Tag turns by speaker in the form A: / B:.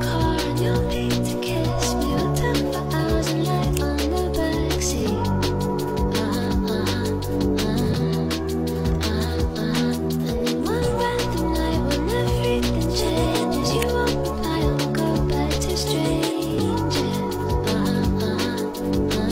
A: car.